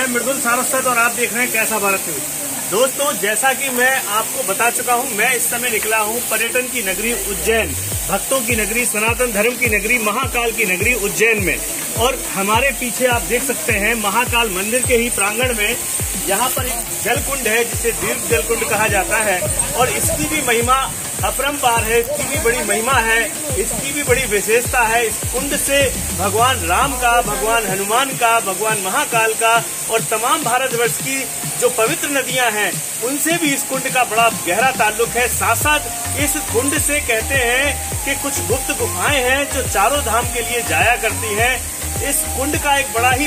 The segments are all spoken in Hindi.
मैं मृदुल सारस्वत और आप देख रहे हैं कैसा भारत न्यूज़ दोस्तों, जैसा कि मैं आपको बता चुका हूँ, मैं इस समय निकला हूँ पर्यटन की नगरी उज्जैन, भक्तों की नगरी, सनातन धर्म की नगरी, महाकाल की नगरी उज्जैन में। और हमारे पीछे आप देख सकते हैं महाकाल मंदिर के ही प्रांगण में यहाँ पर एक जल कुंड है, जिसे दीर्घ जल कुंड कहा जाता है। और इसकी भी महिमा अपरम्पार है, इसकी भी बड़ी महिमा है, इसकी भी बड़ी विशेषता है। इस कुंड से भगवान राम का, भगवान हनुमान का, भगवान महाकाल का और तमाम भारतवर्ष की जो पवित्र नदियाँ हैं, उनसे भी इस कुंड का बड़ा गहरा ताल्लुक है। साथ साथ इस कुंड से कहते हैं कि कुछ गुप्त गुफाएँ हैं जो चारों धाम के लिए जाया करती हैं। इस कुंड का एक बड़ा ही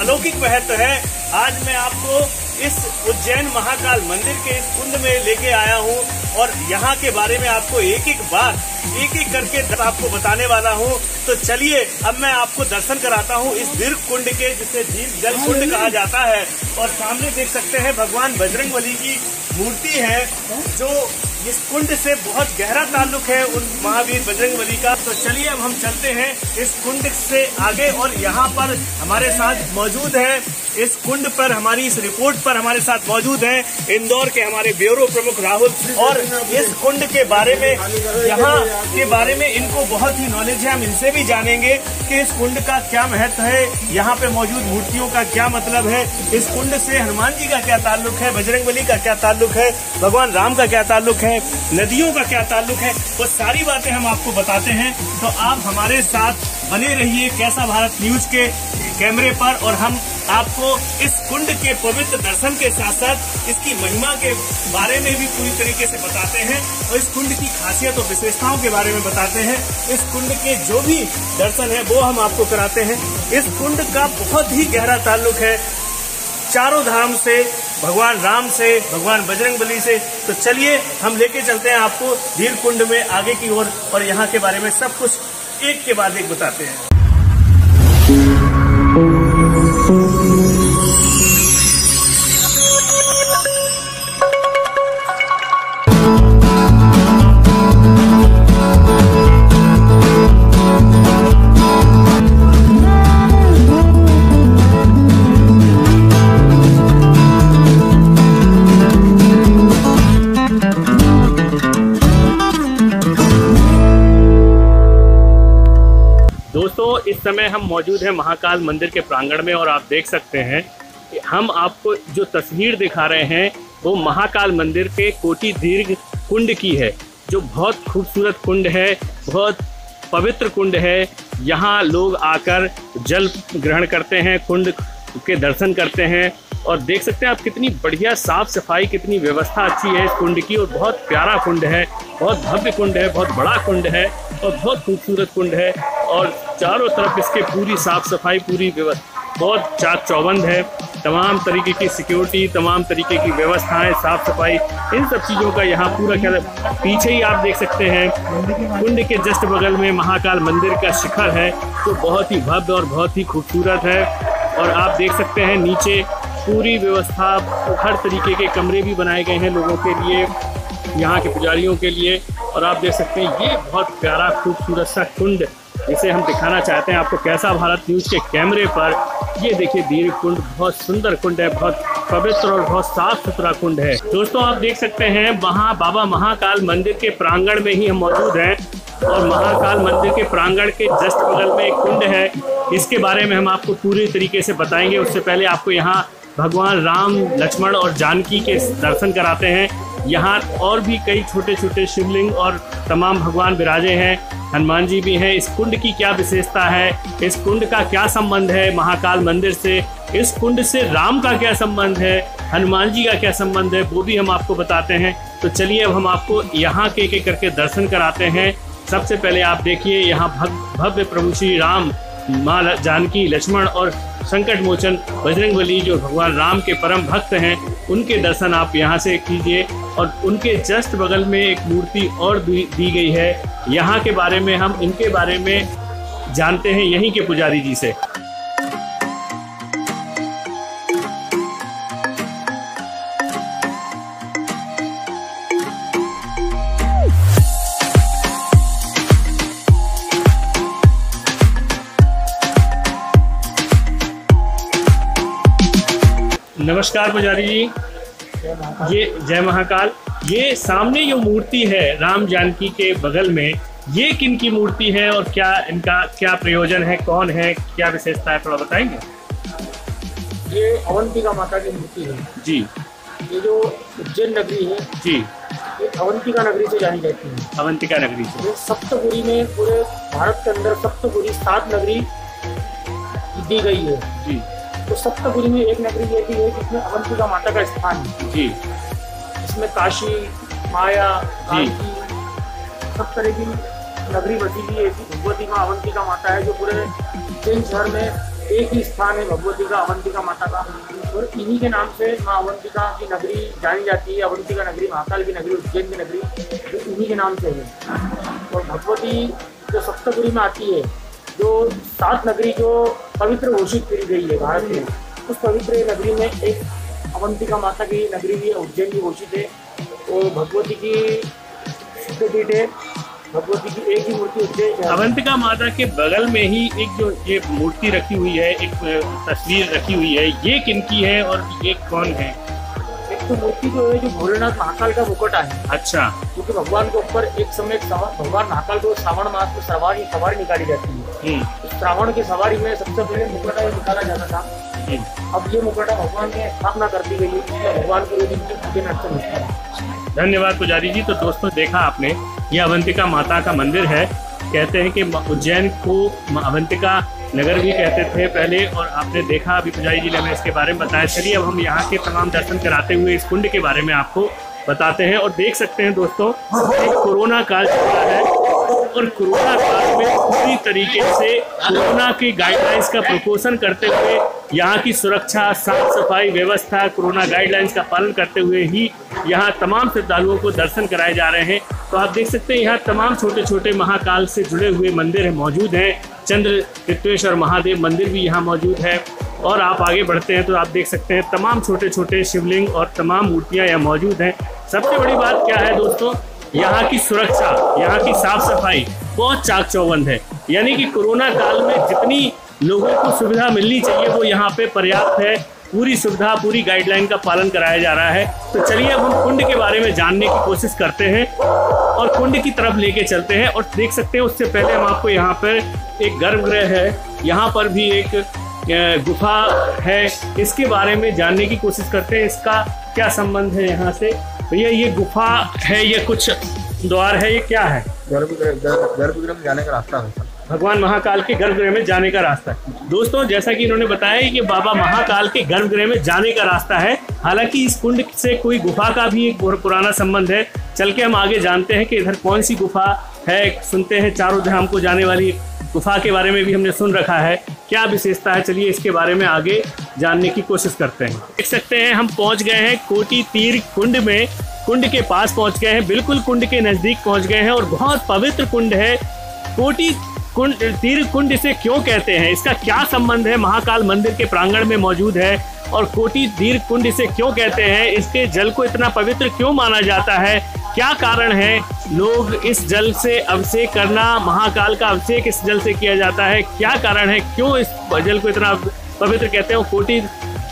अलौकिक महत्व है। आज मैं आपको इस उज्जैन महाकाल मंदिर के इस कुंड में लेके आया हूँ और यहाँ के बारे में आपको एक एक बात एक एक करके आपको बताने वाला हूँ तो चलिए अब मैं आपको दर्शन कराता हूँ इस दीर्घ कुंड के, जिसे दीर्घ जल कुंड कहा जाता है। और सामने देख सकते हैं भगवान बजरंग बली की मूर्ति है, जो इस कुंड से बहुत गहरा ताल्लुक है उन महावीर बजरंग बली का। तो चलिए अब हम चलते हैं इस कुंड से आगे और यहाँ पर हमारे साथ मौजूद है। इस कुंड पर हमारी, इस रिपोर्ट पर हमारे साथ मौजूद है इंदौर के हमारे ब्यूरो प्रमुख राहुल। और इस कुंड के बारे में, यहाँ के बारे में इनको बहुत ही नॉलेज है। हम इनसे भी जानेंगे कि इस कुंड का क्या महत्व है। यहाँ पे मौजूद मूर्तियों का क्या मतलब है। इस कुंड से हनुमान जी का क्या ताल्लुक है? बजरंग का क्या ताल्लुक है? भगवान राम का क्या ताल्लुक है? नदियों का क्या ताल्लुक है, वो सारी बातें हम आपको बताते हैं। तो आप हमारे साथ बने रहिए कैसा भारत न्यूज़ के कैमरे पर और हम आपको इस कुंड के पवित्र दर्शन के साथ साथ इसकी महिमा के बारे में भी पूरी तरीके से बताते हैं और इस कुंड की खासियत और विशेषताओं के बारे में बताते हैं। इस कुंड के जो भी दर्शन है, वो हम आपको कराते हैं। इस कुंड का बहुत ही गहरा ताल्लुक है। चारों धाम से भगवान राम से भगवान बजरंग बली से। तो चलिए हम लेके चलते हैं आपको धीर कुंड में आगे की ओर और, और यहाँ के बारे में सब कुछ एक के बाद एक बताते हैं। इस समय हम मौजूद हैं महाकाल मंदिर के प्रांगण में और आप देख सकते हैं हम आपको जो तस्वीर दिखा रहे हैं, वो महाकाल मंदिर के कोटि दीर्घ कुंड की है, जो बहुत खूबसूरत कुंड है, बहुत पवित्र कुंड है। यहाँ लोग आकर जल ग्रहण करते हैं, कुंड के दर्शन करते हैं और देख सकते हैं आप कितनी बढ़िया साफ़ सफ़ाई कितनी व्यवस्था अच्छी है इस कुंड की और बहुत प्यारा कुंड है, बहुत भव्य कुंड है, बहुत बड़ा कुंड है और बहुत खूबसूरत कुंड है। और चारों तरफ़ इसके पूरी साफ़ सफ़ाई, पूरी व्यवस्था। बहुत चाक चौबंद है। तमाम तरीके की सिक्योरिटी तमाम तरीके की व्यवस्थाएँ, साफ़ सफ़ाई, इन सब चीज़ों का यहाँ पूरा क्या पीछे ही आप देख सकते हैं, कुंड के जस्ट बगल में महाकाल मंदिर का शिखर है, जो तो बहुत ही भव्य और बहुत ही खूबसूरत है। और आप देख सकते हैं, नीचे पूरी व्यवस्था, हर तरीके के कमरे भी बनाए गए हैं लोगों के लिए, यहाँ के पुजारियों के लिए। और आप देख सकते हैं, ये बहुत प्यारा, खूबसूरत सा कुंड जिसे हम दिखाना चाहते हैं आपको कैसा भारत न्यूज़ के कैमरे पर। ये देखिए दीर्घ कुंड, बहुत सुंदर कुंड है, बहुत पवित्र और बहुत साफ़ सुथरा कुंड है। दोस्तों, आप देख सकते हैं, वहाँ बाबा महाकाल मंदिर के प्रांगण में ही हम मौजूद हैं और महाकाल मंदिर के प्रांगण के जस्ट बगल में एक कुंड है। इसके बारे में हम आपको पूरी तरीके से बताएँगे। उससे पहले आपको यहाँ भगवान राम, लक्ष्मण और जानकी के दर्शन कराते हैं। यहाँ और भी कई छोटे छोटे शिवलिंग और तमाम भगवान विराजे हैं। हनुमान जी भी हैं। इस कुंड की क्या विशेषता है? इस कुंड का क्या संबंध है? महाकाल मंदिर से इस कुंड से राम का क्या संबंध है? हनुमान जी का क्या संबंध है? वो भी हम आपको बताते हैं। तो चलिए अब हम आपको यहाँ के एक करके दर्शन कराते हैं। सबसे पहले आप देखिए यहाँ भव्य प्रभु श्री राम, माँ जानकी, लक्ष्मण और संकट मोचन बजरंग बली जो भगवान राम के परम भक्त हैं उनके दर्शन आप यहाँ से कीजिए और उनके जस्ट बगल में एक मूर्ति और दी गई है। यहाँ के बारे में हम, इनके बारे में जानते हैं, यहीं के पुजारी जी से। नमस्कार पुजारी जी। ये जय महाकाल। ये सामने जो मूर्ति है राम जानकी के बगल में ये किन की मूर्ति है और क्या इनका क्या प्रयोजन है कौन है क्या विशेषता है थोड़ा बताएँगे? ये अवंतिका माता की मूर्ति है। जी। ये जो उज्जैन नगरी है जी। ये अवंतिका नगरी से जानी जाती है। अवंतिका नगरी से। सप्तपुरी में पूरे भारत के अंदर सप्तपुरी सात नगरी दी गई है। जी। तो सप्तपुरी में एक नगरी ये भी है जिसमें अवंतिका माता का स्थान है। जी। इसमें काशी माया सब तरह की नगरी बसी हुई है। भगवती माँ अवंतिका माता है जो पूरे उज्जैन शहर में एक ही स्थान है भगवती का अवंतिका माता का। और इन्हीं के नाम से माँ अवंतिका की नगरी जानी जाती है। अवंतिका नगरी महाकाल की नगरी उज्जैन की नगरी जो इन्हीं के नाम से है। और भगवती जो सप्तपुरी में आती है जो सात नगरी जो पवित्र घोषित करी गई है भारत में उस पवित्र नगरी में एक अवंतिका माता की नगरी भी है उज्जैन की घोषित है। और भगवती की सिद्धपीठ है भगवती की एक ही मूर्ति उज्जैन अवंतिका माता के बगल में ही एक जो ये मूर्ति रखी हुई है एक तस्वीर रखी हुई है ये किनकी है और ये कौन है? एक तो मूर्ति जो है जो भोलेनाथ महाकाल का मुकुटा है। अच्छा। क्योंकि भगवान के ऊपर एक समय भगवान महाकाल को श्रावण मास को सवारी सवारी निकाली जाती है। श्रावण की सवारी में सबसे पहले मुकुटा ये निकाला जाता था। हम्म। अब ये मुकुटा भगवान की स्थापना कर दी गई है। भगवान के इनकी पूजन अर्चन होता है। धन्यवाद पुजारी जी। तो दोस्तों देखा आपने ये अवंतिका माता का मंदिर है। कहते हैं कि उज्जैन को अवंतिका नगर भी कहते थे पहले और आपने देखा अभी पुजारी जी ने हमें इसके बारे में बताया। चलिए अब हम यहाँ के तमाम दर्शन कराते हुए इस कुंड के बारे में आपको बताते हैं। और देख सकते हैं दोस्तों कोरोना काल चल रहा है। और कोरोना काल में पूरी तरीके से कोरोना की गाइडलाइंस का प्रपोषण करते हुए, यहाँ की सुरक्षा, साफ़ सफ़ाई व्यवस्था, कोरोना गाइडलाइंस का पालन करते हुए ही यहाँ तमाम श्रद्धालुओं को दर्शन कराए जा रहे हैं। तो आप देख सकते हैं, यहाँ तमाम छोटे छोटे महाकाल से जुड़े हुए मंदिर मौजूद हैं। चंद्र कृत्वेश्वर महादेव मंदिर भी यहाँ मौजूद है। और आप आगे बढ़ते हैं तो आप देख सकते हैं, तमाम छोटे छोटे शिवलिंग और तमाम मूर्तियाँ यहाँ मौजूद हैं। सबसे बड़ी बात क्या है दोस्तों? यहाँ की सुरक्षा, यहाँ की साफ़ सफ़ाई बहुत चाक चौबंद है। यानी कि कोरोना काल में जितनी लोगों को सुविधा मिलनी चाहिए, वो यहाँ पे पर्याप्त है। पूरी सुविधा, पूरी गाइडलाइन का पालन कराया जा रहा है। तो चलिए अब हम कुंड के बारे में जानने की कोशिश करते हैं और कुंड की तरफ़ लेके चलते हैं और देख सकते हैं, उससे पहले हम आपको यहाँ पर एक गर्भगृह है। यहाँ पर भी एक गुफा है। इसके बारे में जानने की कोशिश करते हैं। इसका क्या संबंध है यहाँ से? भैया ये गुफा है ये कुछ द्वार है ये क्या है? गर्भगृह में जाने का रास्ता है। भगवान महाकाल के गर्भगृह में जाने का रास्ता है। दोस्तों जैसा कि इन्होंने बताया कि बाबा महाकाल के गर्भगृह में जाने का रास्ता है। हालाँकि इस कुंड से कोई गुफा का भी एक पुराना संबंध है। चल के हम आगे जानते हैं कि इधर कौन सी गुफा है, सुनते हैं चारों धाम को जाने वाली गुफा के बारे में भी हमने सुन रखा है। क्या विशेषता है? चलिए इसके बारे में आगे जानने की कोशिश करते हैं। देख सकते हैं, हम पहुँच गए हैं कोटी तीर कुंड में। कुंड के पास पहुँच गए हैं, बिल्कुल कुंड के नज़दीक पहुँच गए हैं और बहुत पवित्र कुंड है। कोटी कुंड, तीर कुंड इसे क्यों कहते हैं? इसका क्या संबंध है? महाकाल मंदिर के प्रांगण में मौजूद है और कोटी तीर कुंड इसे क्यों कहते हैं? इसके जल को इतना पवित्र क्यों माना जाता है? क्या कारण है? लोग इस जल से अभिषेक करना, महाकाल का अभिषेक इस जल से किया जाता है। क्या कारण है? क्यों इस जल को इतना पवित्र कहते हैं? कोटी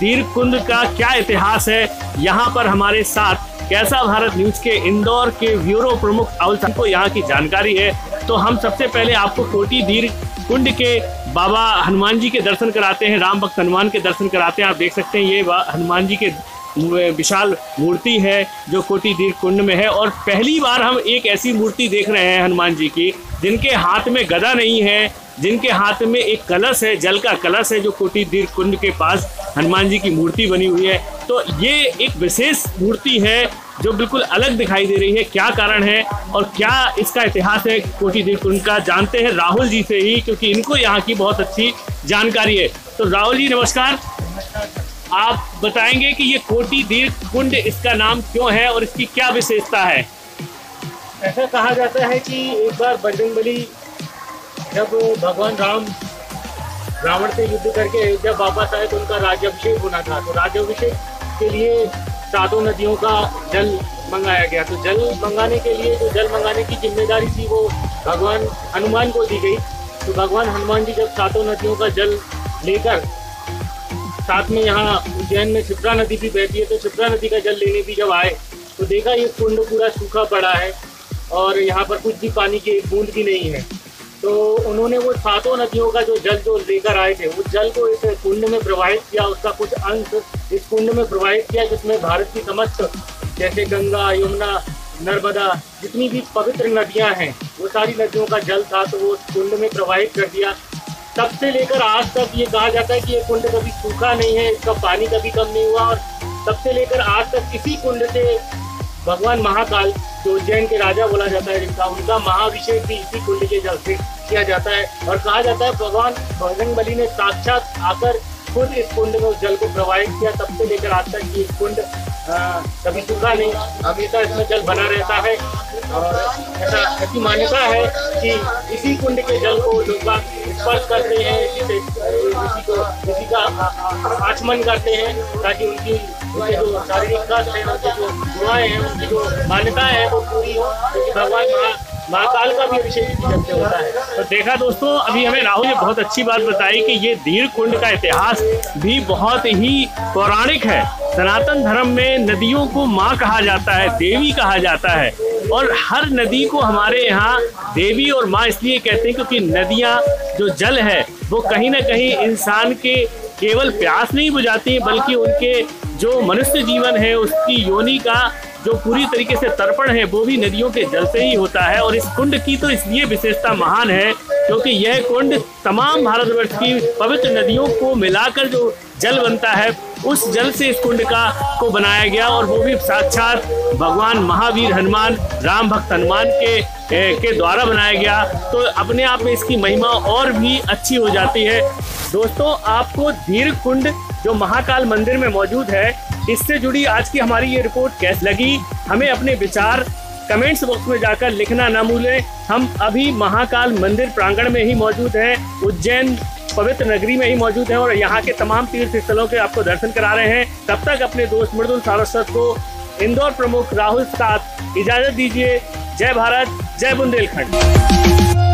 तीर कुंड का क्या इतिहास है? यहाँ पर हमारे साथ कैसा भारत न्यूज़ के इंदौर के ब्यूरो प्रमुख अवल को यहाँ की जानकारी है। तो हम सबसे पहले आपको कोटी धीर कुंड के बाबा हनुमान जी के दर्शन कराते हैं। राम भक्त हनुमान के दर्शन कराते हैं। आप देख सकते हैं, ये हनुमान जी के विशाल मूर्ति है जो कोटी धीर कुंड में है और पहली बार हम एक ऐसी मूर्ति देख रहे हैं हनुमान जी की, जिनके हाथ में गदा नहीं है, जिनके हाथ में एक कलश है, जल का कलश है, जो कोटी धीर कुंड के पास हनुमान जी की मूर्ति बनी हुई है। तो ये एक विशेष मूर्ति है जो बिल्कुल अलग दिखाई दे रही है। क्या कारण है और क्या इसका इतिहास है, कोटी धीर कुंड का जानते हैं राहुल जी से ही, क्योंकि इनको यहाँ की बहुत अच्छी जानकारी है। तो राहुल जी, नमस्कार। आप बताएँगे कि ये कोटी धीर कुंड इसका नाम क्यों है और इसकी क्या विशेषता है? ऐसा कहा जाता है कि एक बार बजरंगबली जब भगवान राम रावण से युद्ध करके अयोध्या वापस आए तो उनका राज्यभिषेक होना था। तो राज्याभिषेक के लिए सातों नदियों का जल मंगाया गया। तो जल मंगाने के लिए जो जल मंगाने की ज़िम्मेदारी थी वो भगवान हनुमान को दी गई। तो भगवान हनुमान जी जब सातों नदियों का जल लेकर साथ में यहाँ उज्जैन में क्षिप्रा नदी भी बहती है तो क्षिप्रा नदी का जल लेने भी जब आए तो देखा ये कुंड पूरा सूखा पड़ा है और यहाँ पर कुछ भी पानी की बूंद भी नहीं है। तो उन्होंने वो सातों नदियों का जो जल जो लेकर आए थे उस जल को इस कुंड में प्रवाहित किया, उसका कुछ अंश इस कुंड में प्रवाहित किया, जिसमें भारत की समस्त, जैसे गंगा, यमुना, नर्मदा, जितनी भी पवित्र नदियाँ हैं, वो सारी नदियों का जल था तो वो कुंड में प्रवाहित कर दिया। तब से लेकर आज तक ये कहा जाता है कि ये कुंड कभी सूखा नहीं है, इसका पानी कभी कम नहीं हुआ और तब से लेकर आज तक इसी कुंड से भगवान महाकाल, जो उज्जैन के राजा बोला जाता है जिनका उनका महाभिषेक भी इसी कुंड के जल से किया जाता है। और कहा जाता है, भगवान बजरंग बली ने साक्षात आकर खुद इस कुंड में उस जल को प्रवाहित किया। तब से लेकर आज तक ये कुंड कभी सूखा नहीं। हमेशा इसमें जल बना रहता है। और ऐसा ऐसी मान्यता है कि इसी कुंड के जल को लोग स्पर्श करते हैं, इसी को, इसी का आचमन करते हैं, ताकि उनकी, उनके जो शारीरिक कष्ट है, उनके जो दुआएँ हैं, उनकी जो मान्यताएँ हैं, वो पूरी हो। क्योंकि भगवान महा, महाकाल का भी अभिषेक होता है। तो देखा दोस्तों, अभी हमें राहुल ने बहुत अच्छी बात बताई कि ये धीर कुंड का इतिहास भी बहुत ही पौराणिक है। सनातन धर्म में नदियों को माँ कहा जाता है, देवी कहा जाता है। और हर नदी को हमारे यहाँ देवी और माँ इसलिए कहते हैं क्योंकि नदियाँ जो जल है, वो कहीं ना कहीं इंसान के केवल प्यास नहीं बुझाती, बल्कि उनके जो मनुष्य जीवन है, उसकी योनि का जो पूरी तरीके से तर्पण है, वो भी नदियों के जल से ही होता है। और इस कुंड की तो इसलिए विशेषता महान है, क्योंकि यह कुंड तमाम भारतवर्ष की पवित्र नदियों को मिलाकर जो जल बनता है उस जल से इस कुंड का को बनाया गया और वो भी साक्षात भगवान महावीर हनुमान राम भक्त हनुमान के ए, के द्वारा बनाया गया। तो अपने आप में इसकी महिमा और भी अच्छी हो जाती है। दोस्तों आपको धीर कुंड जो महाकाल मंदिर में मौजूद है इससे जुड़ी आज की हमारी ये रिपोर्ट कैसे लगी? हमें अपने विचार कमेंट्स बॉक्स में जाकर लिखना ना भूलें। हम अभी महाकाल मंदिर प्रांगण में ही मौजूद हैं उज्जैन पवित्र नगरी में ही मौजूद हैं और यहाँ के तमाम तीर्थ स्थलों के आपको दर्शन करा रहे हैं। तब तक अपने दोस्त मृदुल सारस्वत को इंदौर प्रमुख राहुल साथ इजाज़त दीजिए। जय भारत, जय बुंदेलखंड।